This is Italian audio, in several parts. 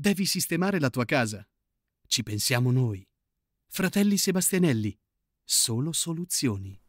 Devi sistemare la tua casa. Ci pensiamo noi. Fratelli Sebastianelli. Solo soluzioni.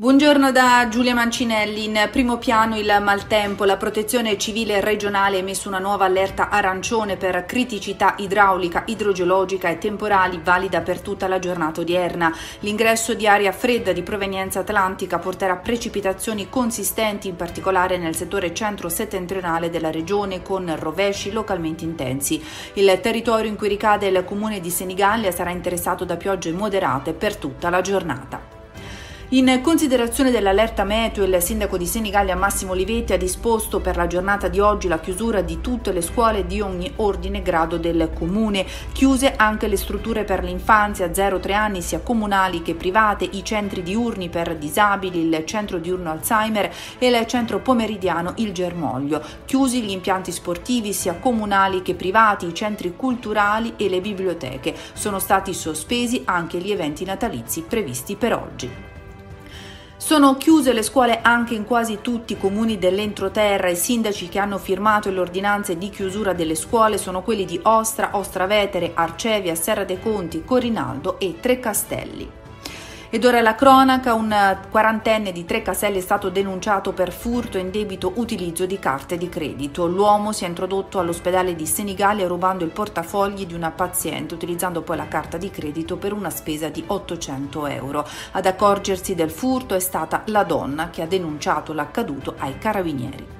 Buongiorno da Giulia Mancinelli. In primo piano il maltempo. La protezione civile regionale ha emesso una nuova allerta arancione per criticità idraulica, idrogeologica e temporali valida per tutta la giornata odierna. L'ingresso di aria fredda di provenienza atlantica porterà precipitazioni consistenti, in particolare nel settore centro-settentrionale della regione, con rovesci localmente intensi. Il territorio in cui ricade il comune di Senigallia sarà interessato da piogge moderate per tutta la giornata. In considerazione dell'allerta meteo, il sindaco di Senigallia Massimo Livetti ha disposto per la giornata di oggi la chiusura di tutte le scuole di ogni ordine e grado del comune, chiuse anche le strutture per l'infanzia 0-3 anni sia comunali che private, i centri diurni per disabili, il centro diurno Alzheimer e il centro pomeridiano Il Germoglio, chiusi gli impianti sportivi sia comunali che privati, i centri culturali e le biblioteche. Sono stati sospesi anche gli eventi natalizi previsti per oggi. Sono chiuse le scuole anche in quasi tutti i comuni dell'entroterra. I sindaci che hanno firmato le ordinanze di chiusura delle scuole sono quelli di Ostra, Ostravetere, Arcevia, Serra dei Conti, Corinaldo e Tre Castelli. Ed ora la cronaca, un quarantenne di Tre Caselli è stato denunciato per furto e indebito utilizzo di carte di credito. L'uomo si è introdotto all'ospedale di Senigallia rubando il portafogli di una paziente, utilizzando poi la carta di credito per una spesa di 800 euro. Ad accorgersi del furto è stata la donna che ha denunciato l'accaduto ai carabinieri.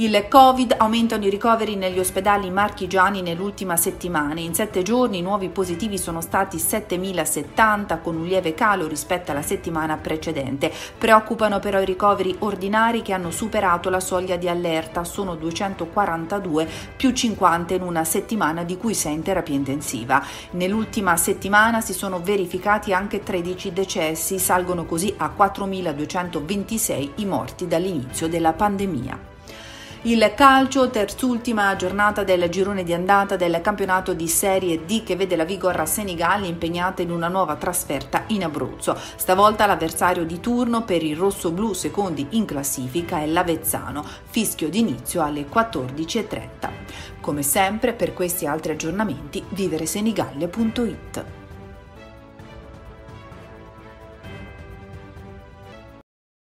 Il Covid aumentano i ricoveri negli ospedali marchigiani nell'ultima settimana. In sette giorni i nuovi positivi sono stati 7.070 con un lieve calo rispetto alla settimana precedente. Preoccupano però i ricoveri ordinari che hanno superato la soglia di allerta. Sono 242 più 50 in una settimana di cui 6 in terapia intensiva. Nell'ultima settimana si sono verificati anche 13 decessi, salgono così a 4.226 i morti dall'inizio della pandemia. Il calcio, terzultima giornata del girone di andata del campionato di Serie D che vede la Vigor Senigallia impegnata in una nuova trasferta in Abruzzo. Stavolta l'avversario di turno per il rosso-blu secondi in classifica è l'Avezzano, fischio d'inizio alle 14.30. Come sempre, per questi altri aggiornamenti, viveresenigallia.it.